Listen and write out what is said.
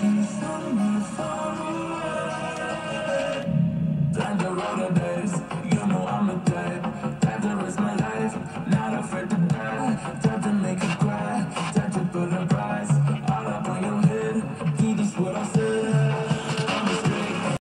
Taken somewhere